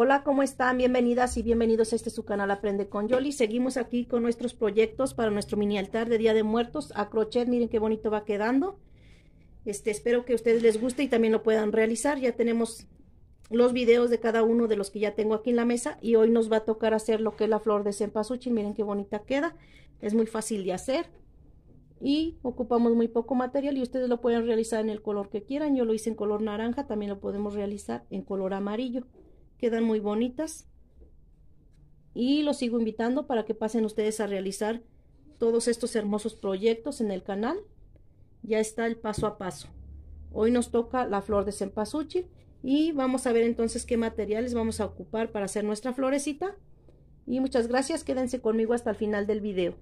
Hola, ¿cómo están? Bienvenidas y bienvenidos a este su canal Aprende con Yoli. Seguimos aquí con nuestros proyectos para nuestro mini altar de Día de Muertos a crochet. Miren qué bonito va quedando. Este, espero que a ustedes les guste y también lo puedan realizar. Ya tenemos los videos de cada uno de los que ya tengo aquí en la mesa y hoy nos va a tocar hacer lo que es la flor de cempasúchil. Miren qué bonita queda. Es muy fácil de hacer y ocupamos muy poco material y ustedes lo pueden realizar en el color que quieran. Yo lo hice en color naranja, también lo podemos realizar en color amarillo quedan muy bonitas. Y los sigo invitando para que pasen ustedes a realizar todos estos hermosos proyectos en el canal. Ya está el paso a paso. Hoy nos toca la flor de cempasúchil y vamos a ver entonces qué materiales vamos a ocupar para hacer nuestra florecita. Y muchas gracias quédense conmigo hasta el final del video.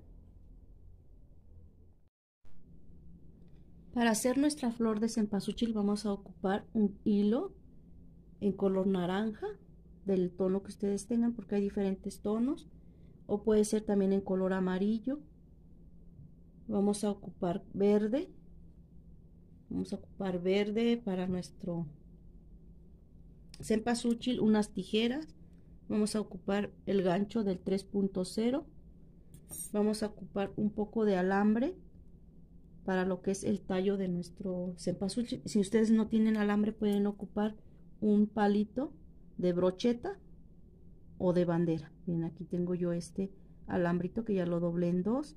Para hacer nuestra flor de cempasúchil vamos a ocupar un hilo en color naranja del tono que ustedes tengan porque hay diferentes tonos o puede ser también en color amarillo. Vamos a ocupar verde. Vamos a ocupar verde para nuestro cempasúchil unas tijeras. Vamos a ocupar el gancho del 3.0 vamos a ocupar un poco de alambre para lo que es el tallo de nuestro cempasúchil. Si ustedes no tienen alambre pueden ocupar un palito de brocheta o de bandera. Bien, aquí tengo yo este alambrito que ya lo doblé en dos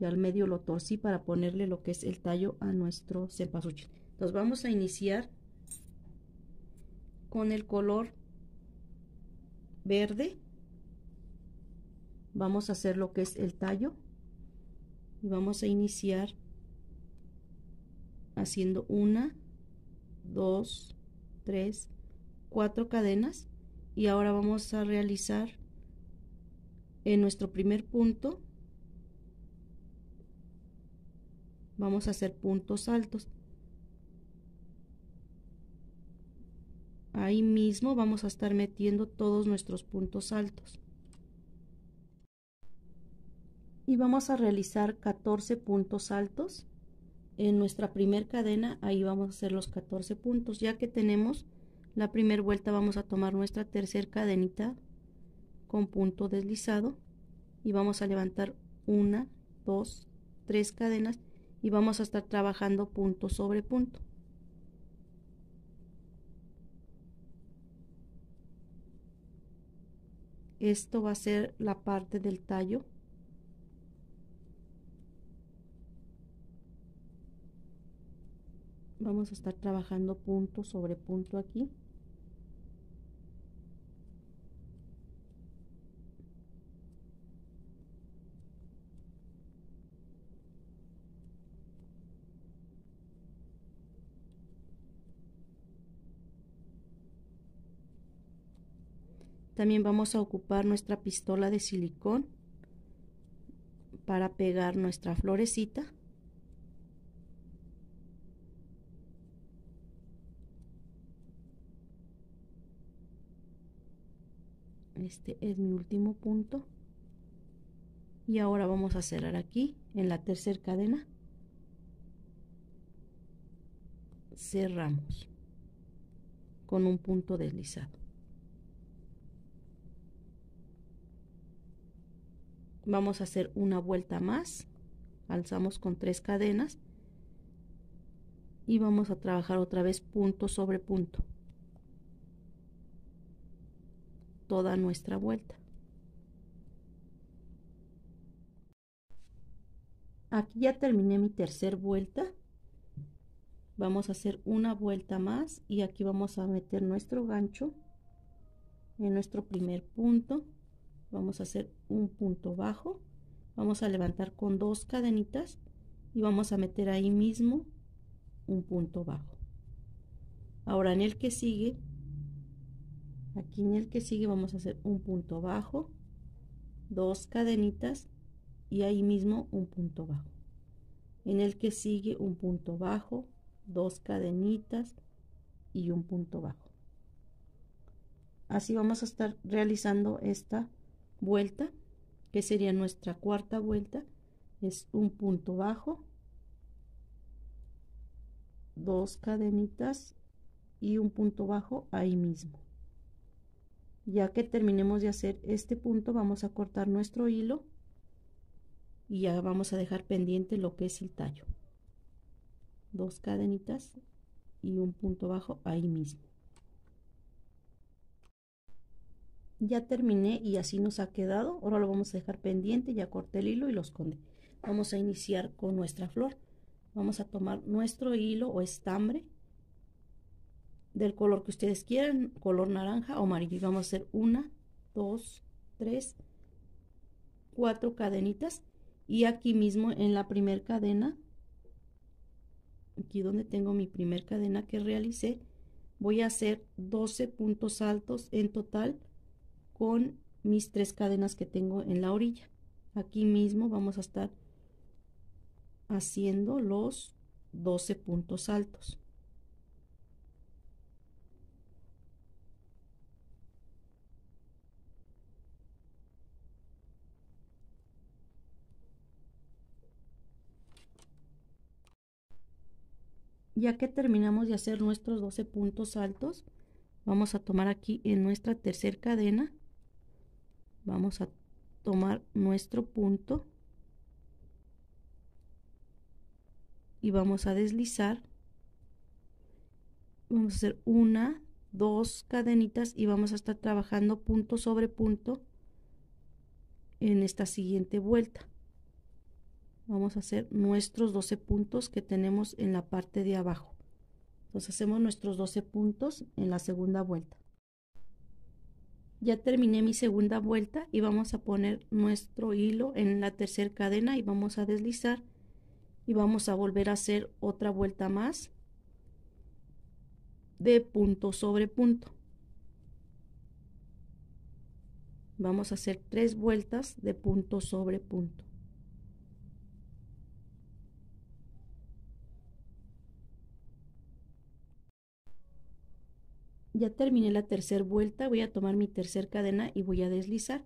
y al medio lo torcí para ponerle lo que es el tallo a nuestro cempasúchil. Entonces vamos a iniciar con el color verde. Vamos a hacer lo que es el tallo y vamos a iniciar haciendo una, dos, tres, cuatro cadenas y ahora vamos a realizar en nuestro primer punto vamos a hacer puntos altos. Ahí mismo vamos a estar metiendo todos nuestros puntos altos. Y vamos a realizar 14 puntos altos. En nuestra primer cadena ahí vamos a hacer los 14 puntos ya que tenemos la primera vuelta vamos a tomar nuestra tercera cadenita con punto deslizado y vamos a levantar una, dos, tres cadenas y vamos a estar trabajando punto sobre punto. Esto va a ser la parte del tallo. Vamos a estar trabajando punto sobre punto aquí. También vamos a ocupar nuestra pistola de silicón para pegar nuestra florecita. Este es mi último punto. Y ahora vamos a cerrar aquí en la tercera cadena. Cerramos con un punto deslizado. Vamos a hacer una vuelta más. Alzamos con tres cadenas y vamos a trabajar otra vez punto sobre punto. Toda nuestra vuelta. Aquí ya terminé mi tercer vuelta. Vamos a hacer una vuelta más y aquí vamos a meter nuestro gancho en nuestro primer punto vamos a hacer un punto bajo vamos a levantar con dos cadenitas y vamos a meter ahí mismo un punto bajo. Ahora en el que sigue aquí en el que sigue vamos a hacer un punto bajo dos cadenitas y ahí mismo un punto bajo. En el que sigue un punto bajo dos cadenitas y un punto bajo. Así vamos a estar realizando esta vuelta, que sería nuestra cuarta vuelta, es un punto bajo, dos cadenitas y un punto bajo ahí mismo. ya que terminemos de hacer este punto vamos a cortar nuestro hilo y ya vamos a dejar pendiente lo que es el tallo dos cadenitas y un punto bajo ahí mismo ya terminé y así nos ha quedado. Ahora lo vamos a dejar pendiente ya corté el hilo y lo escondí. Vamos a iniciar con nuestra flor. Vamos a tomar nuestro hilo o estambre del color que ustedes quieran color naranja o amarillo. Y vamos a hacer una dos tres cuatro cadenitas. Y aquí mismo en la primera cadena aquí donde tengo mi primer cadena que realicé voy a hacer 12 puntos altos en total con mis tres cadenas que tengo en la orilla. Aquí mismo vamos a estar haciendo los 12 puntos altos. Ya que terminamos de hacer nuestros 12 puntos altos vamos a tomar aquí en nuestra tercera cadena vamos a tomar nuestro punto. Y vamos a deslizar. Vamos a hacer una dos cadenitas y vamos a estar trabajando punto sobre punto en esta siguiente vuelta. Vamos a hacer nuestros 12 puntos que tenemos en la parte de abajo. Entonces hacemos nuestros 12 puntos en la segunda vuelta ya terminé mi segunda vuelta y vamos a poner nuestro hilo en la tercera cadena y vamos a deslizar. Y vamos a volver a hacer otra vuelta más de punto sobre punto. Vamos a hacer tres vueltas de punto sobre punto ya terminé la tercera vuelta voy a tomar mi tercera cadena y voy a deslizar.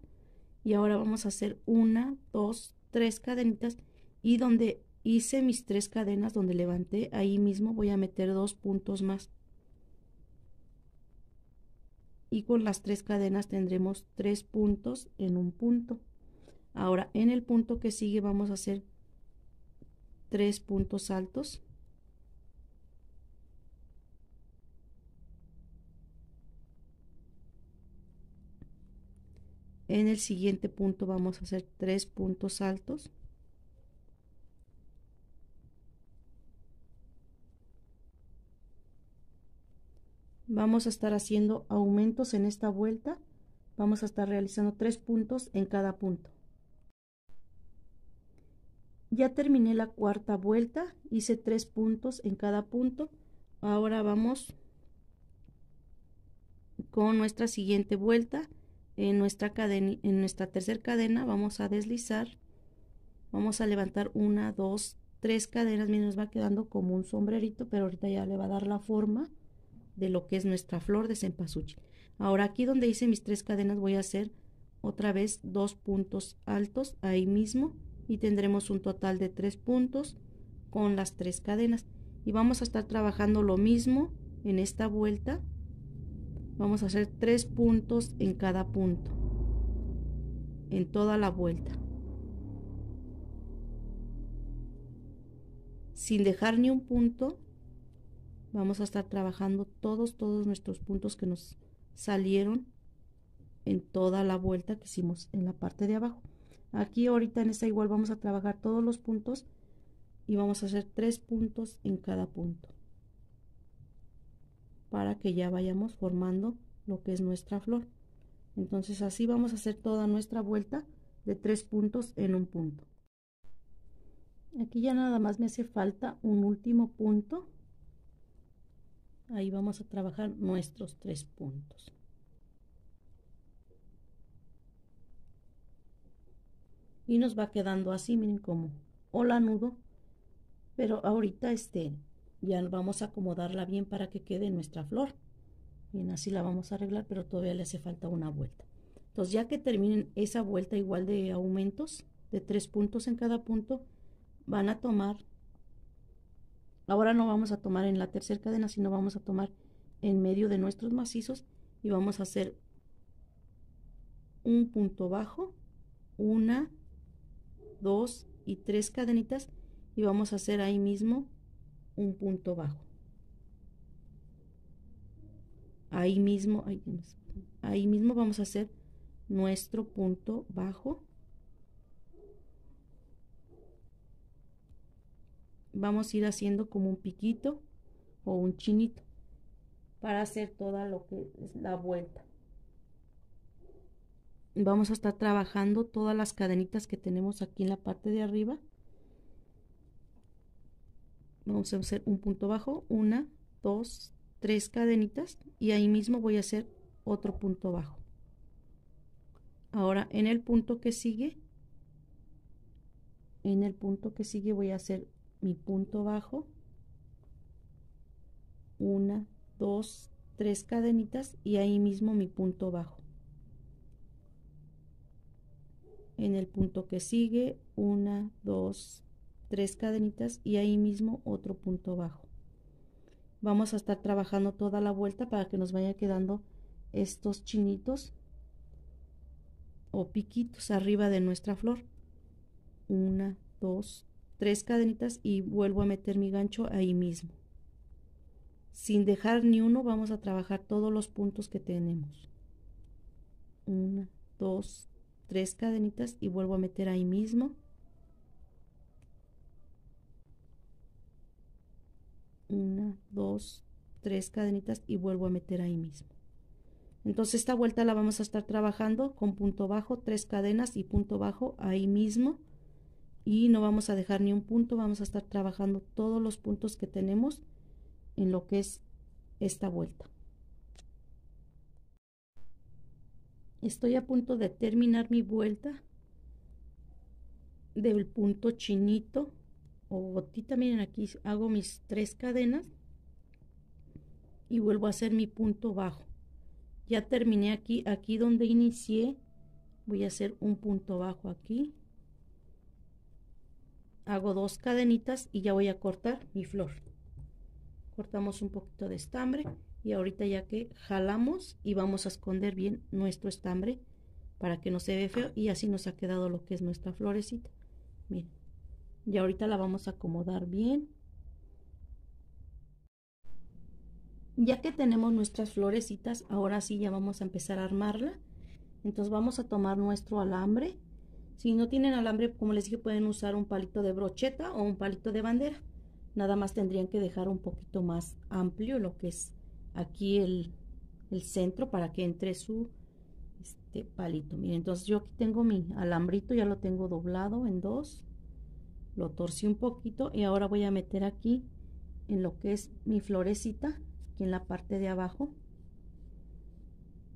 Y ahora vamos a hacer una dos tres cadenitas y donde hice mis tres cadenas donde levanté ahí mismo voy a meter dos puntos más. Y con las tres cadenas tendremos tres puntos en un punto. Ahora en el punto que sigue vamos a hacer tres puntos altos En el siguiente punto vamos a hacer tres puntos altos. Vamos a estar haciendo aumentos en esta vuelta. Vamos a estar realizando tres puntos en cada punto. Ya terminé la cuarta vuelta, hice tres puntos en cada punto. Ahora vamos con nuestra siguiente vuelta en nuestra cadena en nuestra tercera cadena vamos a deslizar vamos a levantar una dos tres cadenas. Miren nos va quedando como un sombrerito pero ahorita ya le va a dar la forma de lo que es nuestra flor de cempasúchil. Ahora aquí donde hice mis tres cadenas voy a hacer otra vez dos puntos altos ahí mismo y tendremos un total de tres puntos con las tres cadenas. Y vamos a estar trabajando lo mismo en esta vuelta vamos a hacer tres puntos en cada punto en toda la vuelta. Sin dejar ni un punto vamos a estar trabajando todos todos nuestros puntos que nos salieron en toda la vuelta que hicimos en la parte de abajo. Aquí ahorita en esta igual vamos a trabajar todos los puntos y vamos a hacer tres puntos en cada punto para que ya vayamos formando lo que es nuestra flor. Entonces así vamos a hacer toda nuestra vuelta de tres puntos en un punto. Aquí ya nada más me hace falta un último punto. Ahí vamos a trabajar nuestros tres puntos. Y nos va quedando así, miren como hola nudo. Pero ahorita este ya vamos a acomodarla bien para que quede nuestra flor. Bien, así la vamos a arreglar, pero todavía le hace falta una vuelta. Entonces, ya que terminen esa vuelta igual de aumentos, de tres puntos en cada punto, van a tomar, ahora no vamos a tomar en la tercera cadena, sino vamos a tomar en medio de nuestros macizos y vamos a hacer un punto bajo, una, dos y tres cadenitas y vamos a hacer ahí mismo un punto bajo. Ahí mismo, ahí, mismo vamos a hacer nuestro punto bajo. Vamos a ir haciendo como un piquito o un chinito para hacer toda lo que es la vuelta. Vamos a estar trabajando todas las cadenitas que tenemos aquí en la parte de arriba vamos a hacer un punto bajo, una, dos, tres cadenitas y ahí mismo voy a hacer otro punto bajo. Ahora en el punto que sigue, en el punto que sigue voy a hacer mi punto bajo, una, dos, tres cadenitas y ahí mismo mi punto bajo. En el punto que sigue, una, dos, tres cadenitas y ahí mismo otro punto bajo vamos a estar trabajando toda la vuelta para que nos vaya quedando estos chinitos o piquitos arriba de nuestra flor. Una dos tres cadenitas y vuelvo a meter mi gancho ahí mismo. Sin dejar ni uno vamos a trabajar todos los puntos que tenemos. Una dos tres cadenitas y vuelvo a meter ahí mismo dos, tres cadenitas y vuelvo a meter ahí mismo. Entonces esta vuelta la vamos a estar trabajando con punto bajo, tres cadenas y punto bajo ahí mismo. Y no vamos a dejar ni un punto, vamos a estar trabajando todos los puntos que tenemos en lo que es esta vuelta. Estoy a punto de terminar mi vuelta del punto chinito o gotita miren aquí hago mis tres cadenas y vuelvo a hacer mi punto bajo. Ya terminé aquí aquí donde inicié voy a hacer un punto bajo aquí. Hago dos cadenitas y ya voy a cortar mi flor. Cortamos un poquito de estambre y ahorita ya que jalamos y vamos a esconder bien nuestro estambre para que no se ve feo y así nos ha quedado lo que es nuestra florecita. Miren y ahorita la vamos a acomodar bien. Ya que tenemos nuestras florecitas, ahora sí ya vamos a empezar a armarla. Entonces vamos a tomar nuestro alambre. Si no tienen alambre, como les dije, pueden usar un palito de brocheta o un palito de bandera. Nada más tendrían que dejar un poquito más amplio lo que es aquí el, el centro para que entre su este palito. Miren, entonces yo aquí tengo mi alambrito, ya lo tengo doblado en dos lo torcí un poquito y ahora voy a meter aquí en lo que es mi florecita aquí en la parte de abajo.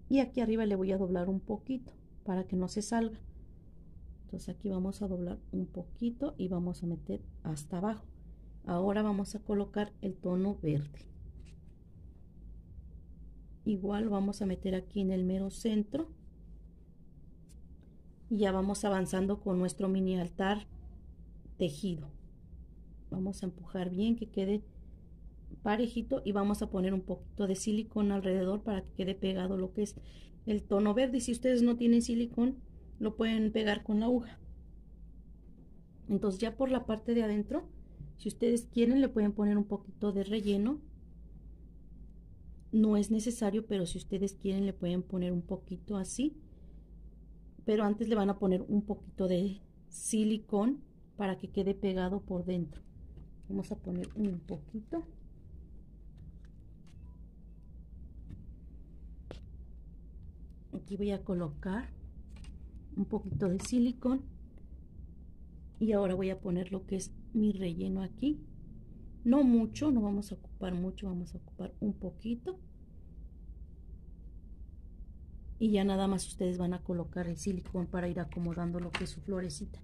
Y aquí arriba le voy a doblar un poquito para que no se salga. Entonces aquí vamos a doblar un poquito y vamos a meter hasta abajo. Ahora vamos a colocar el tono verde. Igual vamos a meter aquí en el mero centro. Y ya vamos avanzando con nuestro mini altar tejido. Vamos a empujar bien que quede parejito y vamos a poner un poquito de silicón alrededor para que quede pegado lo que es el tono verde. Si ustedes no tienen silicón, lo pueden pegar con la aguja. Entonces ya por la parte de adentro, si ustedes quieren, le pueden poner un poquito de relleno. No es necesario, pero si ustedes quieren, le pueden poner un poquito así. Pero antes le van a poner un poquito de silicón para que quede pegado por dentro vamos a poner un poquito aquí voy a colocar un poquito de silicón y ahora voy a poner lo que es mi relleno aquí. No mucho no vamos a ocupar mucho vamos a ocupar un poquito. Y ya nada más ustedes van a colocar el silicón para ir acomodando lo que es su florecita.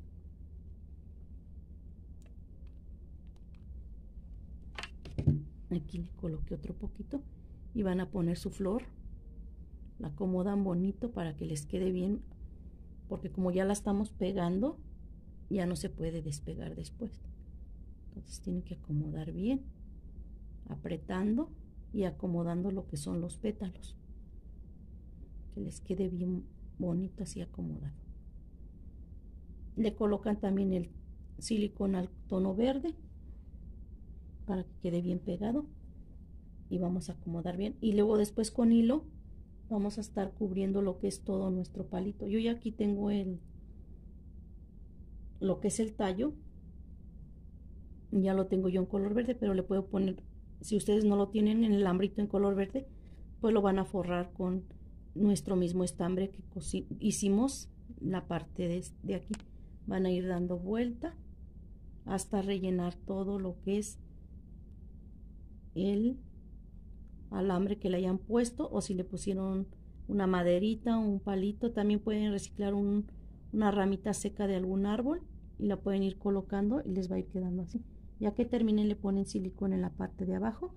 Aquí le coloqué otro poquito y van a poner su flor la acomodan bonito para que les quede bien porque como ya la estamos pegando ya no se puede despegar después entonces tienen que acomodar bien apretando y acomodando lo que son los pétalos que les quede bien bonito así acomodado. Le colocan también el silicón al tono verde para que quede bien pegado y vamos a acomodar bien y luego después con hilo vamos a estar cubriendo lo que es todo nuestro palito. Yo ya aquí tengo el lo que es el tallo. Ya lo tengo yo en color verde pero le puedo poner si ustedes no lo tienen en el alambrito en color verde pues lo van a forrar con nuestro mismo estambre que hicimos la parte de, de aquí. Van a ir dando vuelta hasta rellenar todo lo que es el alambre que le hayan puesto o si le pusieron una maderita o un palito también pueden reciclar una ramita seca de algún árbol y la pueden ir colocando y les va a ir quedando así. Ya que terminen le ponen silicón en la parte de abajo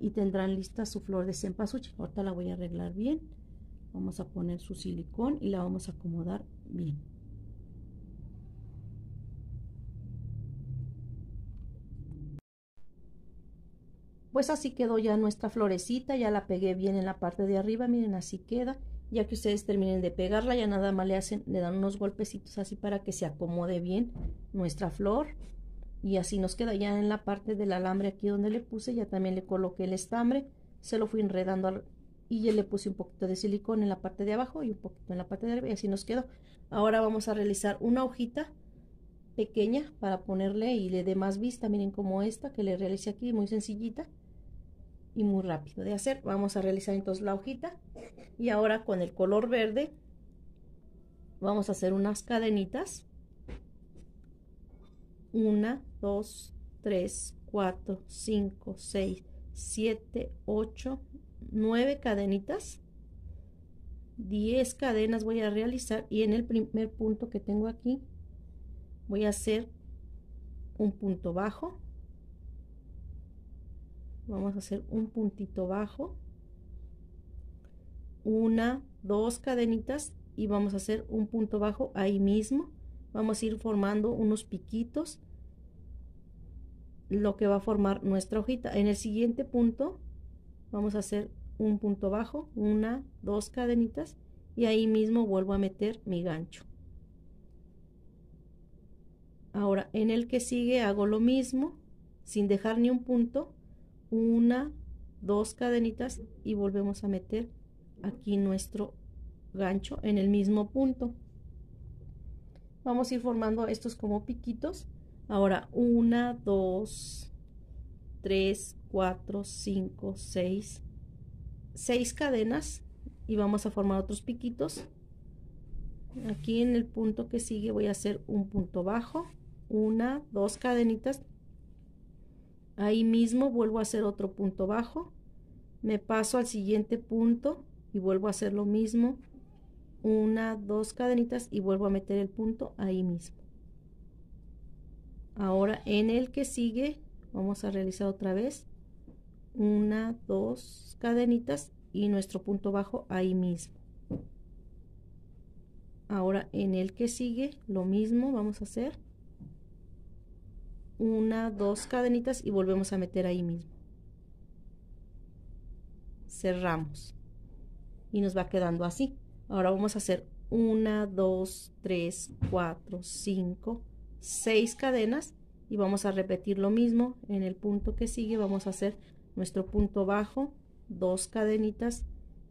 y tendrán lista su flor de cempasúchil. Ahorita la voy a arreglar bien. Vamos a poner su silicón y la vamos a acomodar bien Pues así quedó ya nuestra florecita, ya la pegué bien en la parte de arriba, miren así queda. Ya que ustedes terminen de pegarla, ya nada más le hacen, le dan unos golpecitos así para que se acomode bien nuestra flor. Y así nos queda ya en la parte del alambre aquí donde le puse, ya también le coloqué el estambre, se lo fui enredando y ya le puse un poquito de silicón en la parte de abajo y un poquito en la parte de arriba y así nos quedó. Ahora vamos a realizar una hojita pequeña para ponerle y le dé más vista, miren como esta que le realicé aquí, muy sencillita y muy rápido de hacer. Vamos a realizar entonces la hojita y ahora con el color verde vamos a hacer unas cadenitas. Una, dos, tres, cuatro, cinco, seis, siete, ocho, nueve cadenitas. Diez cadenas voy a realizar y en el primer punto que tengo aquí voy a hacer un punto bajo vamos a hacer un puntito bajo. Una dos cadenitas y vamos a hacer un punto bajo ahí mismo. Vamos a ir formando unos piquitos lo que va a formar nuestra hojita. En el siguiente punto vamos a hacer un punto bajo una dos cadenitas y ahí mismo vuelvo a meter mi gancho. Ahora en el que sigue hago lo mismo sin dejar ni un punto una, dos cadenitas y volvemos a meter aquí nuestro gancho en el mismo punto. Vamos a ir formando estos como piquitos. Ahora, una, dos, tres, cuatro, cinco, seis, seis cadenas y vamos a formar otros piquitos. Aquí en el punto que sigue voy a hacer un punto bajo, una, dos cadenitas ahí mismo vuelvo a hacer otro punto bajo me paso al siguiente punto y vuelvo a hacer lo mismo una dos cadenitas y vuelvo a meter el punto ahí mismo. Ahora en el que sigue vamos a realizar otra vez una dos cadenitas y nuestro punto bajo ahí mismo. Ahora en el que sigue lo mismo vamos a hacer una, dos cadenitas y volvemos a meter ahí mismo. Cerramos y nos va quedando así. Ahora vamos a hacer una, dos, tres, cuatro, cinco, seis cadenas y vamos a repetir lo mismo en el punto que sigue. Vamos a hacer nuestro punto bajo, dos cadenitas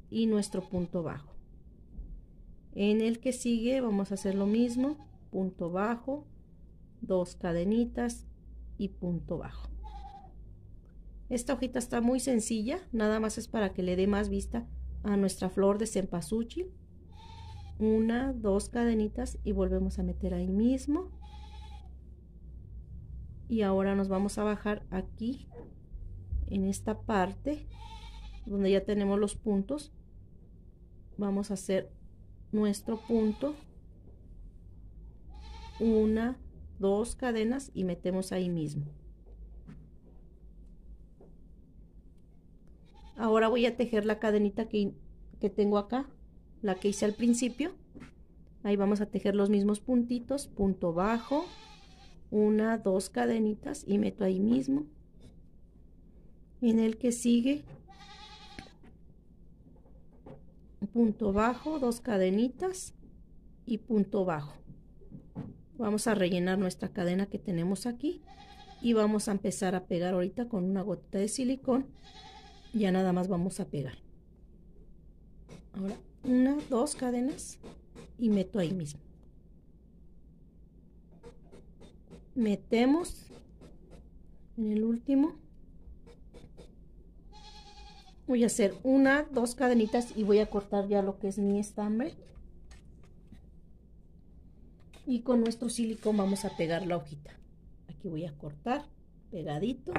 y nuestro punto bajo. En el que sigue vamos a hacer lo mismo, punto bajo, dos cadenitas y punto bajo. Esta hojita está muy sencilla, nada más es para que le dé más vista a nuestra flor de cempasúchil. Una, dos cadenitas y volvemos a meter ahí mismo. Y ahora nos vamos a bajar aquí, en esta parte, donde ya tenemos los puntos. Vamos a hacer nuestro punto. Una, dos cadenas y metemos ahí mismo. Ahora voy a tejer la cadenita que, que tengo acá, la que hice al principio. Ahí vamos a tejer los mismos puntitos, punto bajo, una, dos cadenitas y meto ahí mismo. En el que sigue, punto bajo, dos cadenitas y punto bajo. Vamos a rellenar nuestra cadena que tenemos aquí y vamos a empezar a pegar ahorita con una gotita de silicón. Ya nada más vamos a pegar. Ahora, una, dos cadenas y meto ahí mismo. Metemos en el último. Voy a hacer una, dos cadenitas y voy a cortar ya lo que es mi estambre. Y con nuestro silicón vamos a pegar la hojita. Aquí voy a cortar pegadito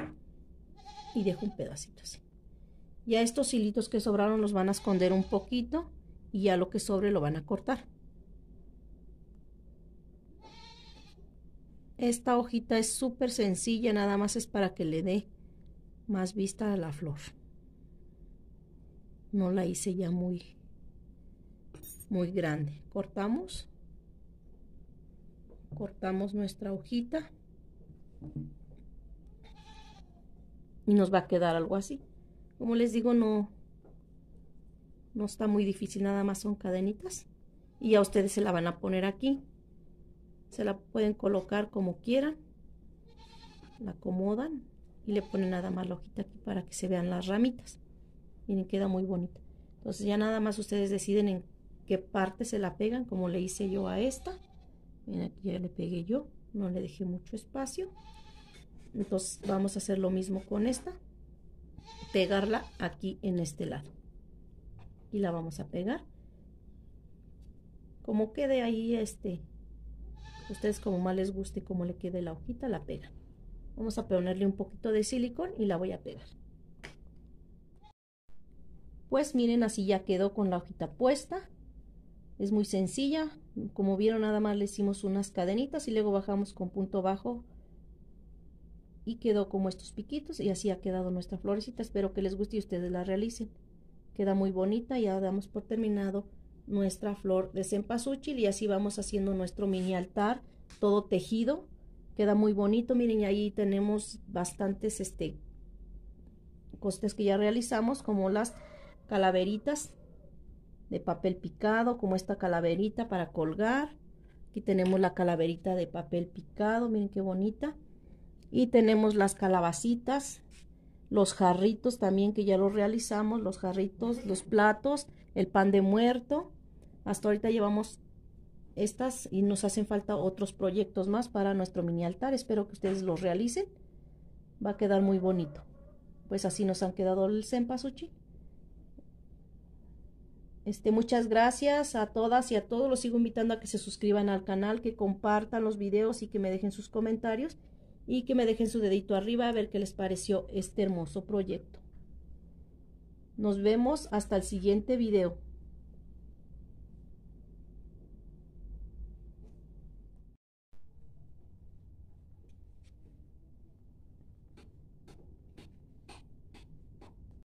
y dejo un pedacito así. Ya estos hilitos que sobraron los van a esconder un poquito y ya lo que sobre lo van a cortar. Esta hojita es súper sencilla, nada más es para que le dé más vista a la flor. No la hice ya muy, muy grande. Cortamos. Cortamos nuestra hojita. Y nos va a quedar algo así. Como les digo, no, no está muy difícil, nada más son cadenitas. Y ya ustedes se la van a poner aquí. Se la pueden colocar como quieran. La acomodan y le ponen nada más la hojita aquí para que se vean las ramitas. Miren, queda muy bonita. Entonces ya nada más ustedes deciden en qué parte se la pegan, como le hice yo a esta. Miren, aquí ya le pegué yo, no le dejé mucho espacio. Entonces vamos a hacer lo mismo con esta pegarla aquí en este lado. Y la vamos a pegar. Como quede ahí este ustedes como más les guste como le quede la hojita la pegan. Vamos a ponerle un poquito de silicón y la voy a pegar. Pues miren así ya quedó con la hojita puesta es muy sencilla como vieron nada más le hicimos unas cadenitas y luego bajamos con punto bajo y quedó como estos piquitos y así ha quedado nuestra florecita. Espero que les guste y ustedes la realicen. Queda muy bonita, ya damos por terminado nuestra flor de cempasúchil y así vamos haciendo nuestro mini altar todo tejido. Queda muy bonito, miren, ahí tenemos bastantes este costes que ya realizamos como las calaveritas de papel picado, como esta calaverita para colgar. Aquí tenemos la calaverita de papel picado, miren qué bonita y tenemos las calabacitas, los jarritos también que ya los realizamos, los jarritos, los platos, el pan de muerto. Hasta ahorita llevamos estas y nos hacen falta otros proyectos más para nuestro mini altar. Espero que ustedes los realicen. Va a quedar muy bonito. Pues así nos han quedado el cempasúchil. Este, muchas gracias a todas y a todos. Los sigo invitando a que se suscriban al canal, que compartan los videos y que me dejen sus comentarios y que me dejen su dedito arriba a ver qué les pareció este hermoso proyecto. Nos vemos hasta el siguiente video.